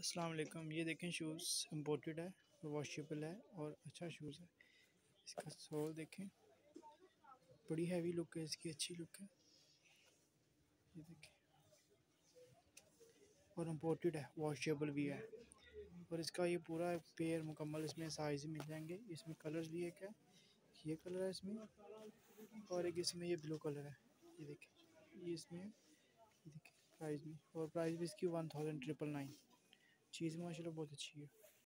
अस्सलाम वालेकुम। ये देखें शूज़ इम्पोर्टेड है वॉशेबल है और अच्छा शूज़ है। इसका सोल देखें, बड़ी हैवी लुक है, इसकी अच्छी लुक है। ये देखें, और इम्पोर्टेड है वॉशेबल भी है। और इसका ये पूरा पेयर मुकम्मल इसमें साइज़ मिल जाएँगे। इसमें कलर्स भी एक है, ये कलर है इसमें, और एक इसमें ये ब्लू कलर है। ये देखें, ये इसमें ये देखें प्राइस भी और प्राइस भी इसकी वन थाउज़ेंड ट्रिपल नाइन चीज़ माशाल्लाह बहुत अच्छी है